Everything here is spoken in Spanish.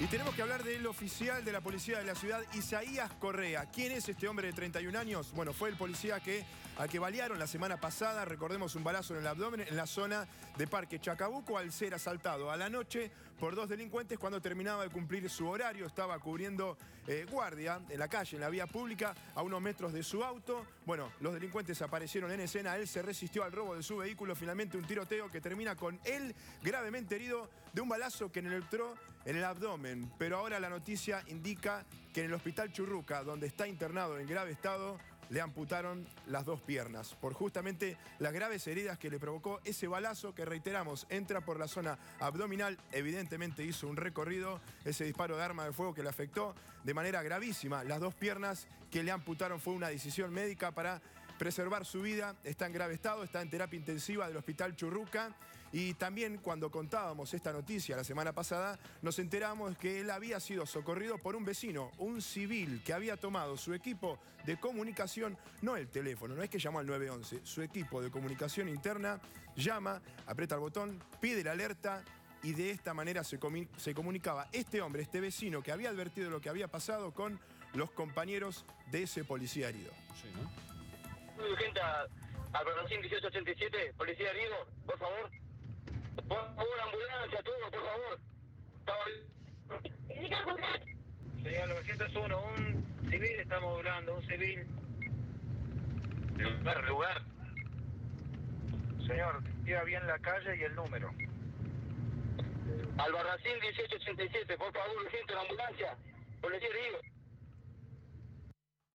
Y tenemos que hablar del oficial de la policía de la ciudad, Isaías Correa. ¿Quién es este hombre de 31 años? Bueno, fue el policía que, al que balearon la semana pasada, recordemos un balazo en el abdomen, en la zona de Parque Chacabuco, al ser asaltado a la noche por dos delincuentes cuando terminaba de cumplir su horario. Estaba cubriendo eh, guardia en la calle, en la vía pública, a unos metros de su auto. Bueno, los delincuentes aparecieron en escena, él se resistió al robo de su vehículo, finalmente un tiroteo que termina con él gravemente herido de un balazo que entró en el abdomen. Pero ahora la noticia indica que en el hospital Churruca, donde está internado en grave estado, le amputaron las dos piernas por justamente las graves heridas que le provocó ese balazo que reiteramos entra por la zona abdominal, evidentemente hizo un recorrido, ese disparo de arma de fuego que le afectó de manera gravísima las dos piernas que le amputaron. Fue una decisión médica para preservar su vida, está en grave estado, está en terapia intensiva del Hospital Churruca y también cuando contábamos esta noticia la semana pasada nos enteramos que él había sido socorrido por un vecino, un civil que había tomado su equipo de comunicación, no el teléfono, no es que llamó al 911, su equipo de comunicación interna llama, aprieta el botón, pide la alerta y de esta manera se, se, comunicaba este hombre, este vecino que había advertido lo que había pasado con los compañeros de ese policía herido. Sí, ¿no? Muy urgente al 1887, policía herido, por favor. Por favor, ambulancia, todo, por favor. Señor 901, un civil estamos hablando, un civil. Lugar, lugar. Señor, diga bien la calle y el número. Albarracín 1887, por favor, urgente la ambulancia. Policía herido.